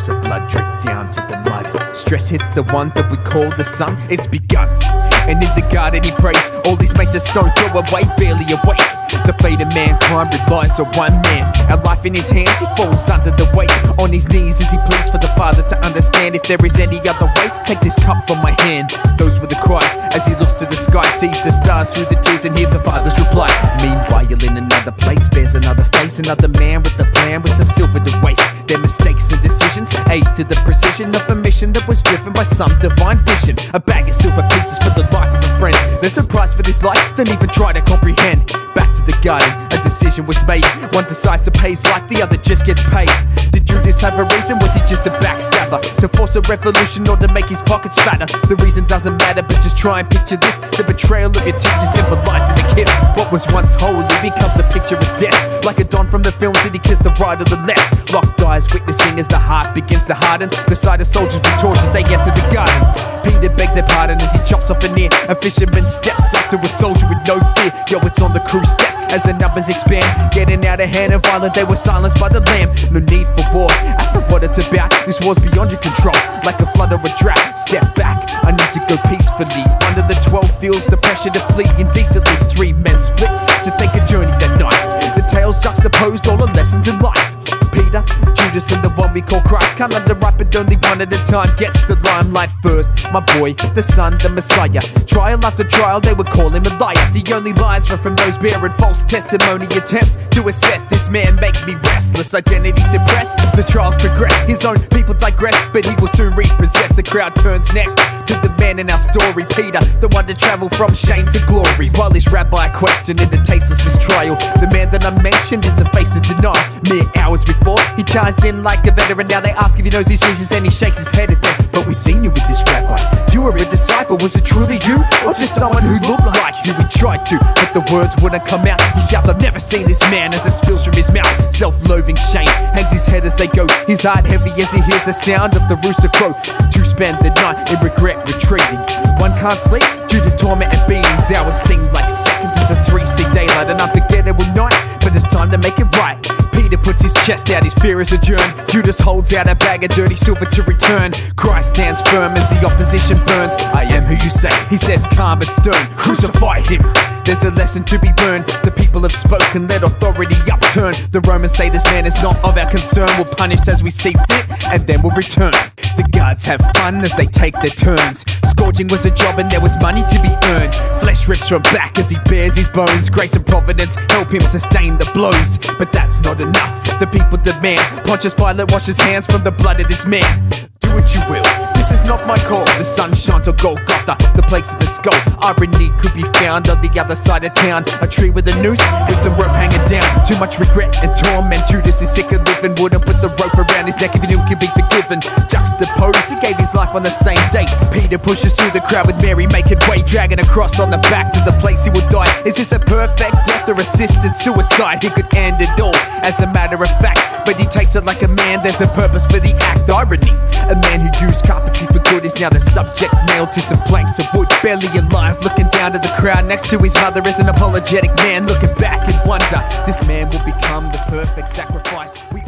Drops of blood drip down to the mud. Stress hits the one that we call the son. It's begun. And in the garden he prays. All his mates are stone throw away, barely awake. The fate of mankind relies on one man. Our life in his hands, he falls under the weight. On his knees as he pleads for the Father to understand if there is any other way. Take this cup from my hand. Those were the cries as he looks to the sky, sees the stars through the tears, and hears the Father's reply. Meanwhile, in another place, bears another face, another man with a plan with some silver to waste. Their mistakes decisions to the precision of a mission that was driven by some divine vision. A bag of silver pieces for the life of a friend. There's no price for this life, don't even try to comprehend. Back to the garden, a decision was made. One decides to pay his life, the other just gets paid. Did Judas have a reason? Was he just a backstabber? To force a revolution or to make his pockets fatter? The reason doesn't matter, but just try and picture this. The betrayal of your teacher symbolized in a kiss. What was once holy becomes a picture of death. Like a Don from the film, did he kiss the right or the left? Locked eyes, witnessing as the heart begins to harden. The sight of soldiers with torches, they enter the garden. Peter begs their pardon as he chops off an ear. A fisherman steps up to a soldier with no fear. Yo, it's on the crew step as the numbers expand. Getting out of hand and violent, they were silenced by the lamb. No need for war, that's not what it's about. This war's beyond your control, like a flood or a drought. Step back, I need to go peacefully. Under the 12 feels the pressure to flee indecently. Three men split to take a journey that night. The tales juxtaposed all the lessons in life. Peter, Judas, and the one we call Christ. Can't underwrite, but only one at a time gets the limelight first. My boy, the son, the Messiah. Trial after trial, they would call him a liar. The only lies were from those bearing false testimony attempts to assess this man make me restless. Identity suppressed, the trials progress. His own people digress, but he will soon repossess. The crowd turns next to the man in our story, Peter, the one to travel from shame to glory. While his rabbi questioned in the tasteless mistrial, the man that I mentioned is the face of denial. Mere hours before, he charged in like a veteran. Now they ask if he knows his Jesus, and he shakes his head at them. But we've seen you with this rabbi. You were a disciple, was it truly you? Or just someone who looked like you? He tried to, but the words wouldn't come out. He shouts, I've never seen this man as it spills from his mouth. Self loathing shame hangs his head as they go. His heart heavy as he hears the sound of the rooster crow. To spend the night in regret retreating. One can't sleep due to torment and beatings. Hours seem like seconds. It's a 3C daylight, an unforgettable night. Chest out, his fear is adjourned. Judas holds out a bag of dirty silver to return. Christ stands firm as the opposition burns. I am who you say, he says calm but stern. Crucify him. There's a lesson to be learned. The people have spoken, let authority upturn. The Romans say this man is not of our concern. We'll punish as we see fit, and then we'll return. The guards have fun as they take their turns. Scourging was a job and there was money to be earned. Flesh rips from back as he bares his bones. Grace and providence help him sustain the blows. But that's not enough. The people demand. Pontius Pilate washes hands from the blood of this man. Do what you will. This is not my call. The sun shines on Golgotha, the place of the skull. Irony could be found on the other side of town. A tree with a noose with some rope hanging down. Too much regret and torment. Judas is sick of living. Wouldn't put the rope around his neck if he knew he could be forgiven. Juxtaposed, he gave his life on the same date. Peter pushes through the crowd with Mary making way, dragging a cross on the back to the place he will die. Is this a perfect death or assisted suicide? He could end it all, as a matter of fact. But he takes it like a man, there's a purpose for the act. Irony. A man who used carpentry for good is now the subject, nailed to some planks of wood. Barely alive, looking down to the crowd next to his mother is an apologetic man looking back and wonder. This man will become the perfect sacrifice. We